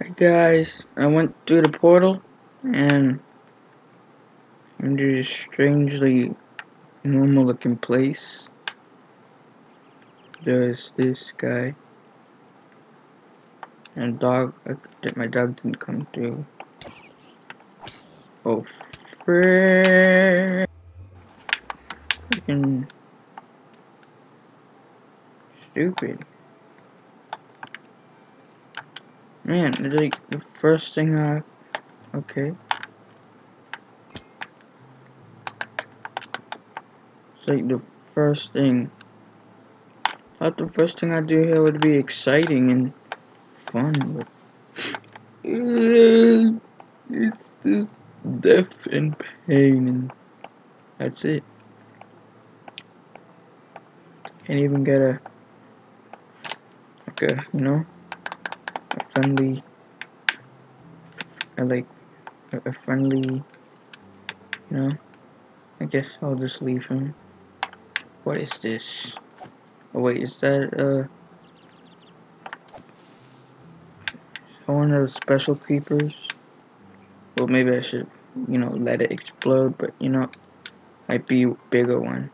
Hey guys, I went through the portal and I'm into this strangely normal looking place. There's this guy and dog my dog didn't come through. Oh frick freaking stupid. Man, like the first thing I... Okay. It's like the first thing... Thought the first thing I do here would be exciting and fun, but... It's just death and pain and that's it. Can't even get a... A, you know? Friendly I like a friendly you know? I guess I'll just leave him. What is this? Oh wait is that uh one of those special creepers? Well maybe I should you know let it explode but you know might be bigger one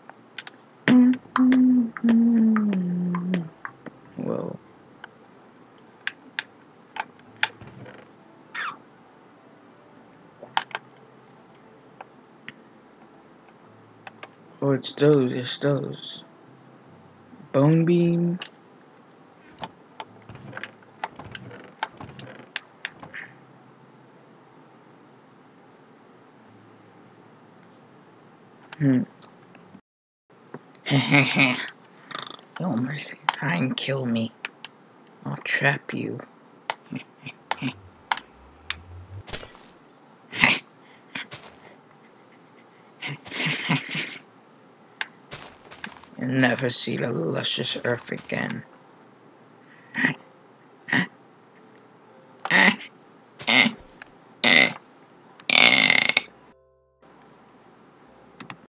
Oh, it's those, it's those. Bone beam. Hmm. you almost try and kill me. I'll trap you. And never see the luscious earth again.